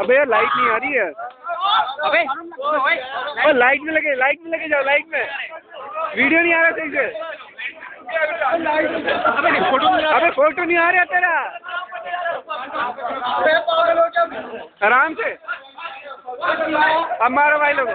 अबे यार लाइट नहीं आ रही है। अबे ओए ओ लाइट में लगे लाइट में लगे जाओ लाइट में। वीडियो नहीं आ रहा सही से। अबे फ़ोटो नहीं अबे फ़ोटो नहीं आ रहा तेरा। आराम से। अब मारो भाई लोगों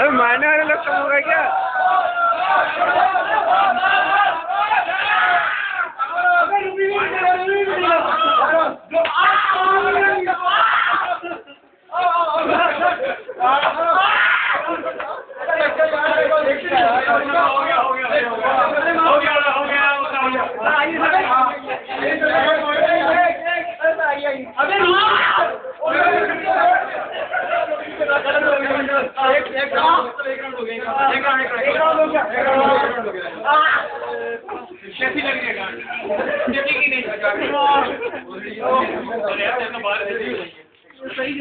गए क्या कैसी लग रही है गाड़ी देखी कि नहीं सही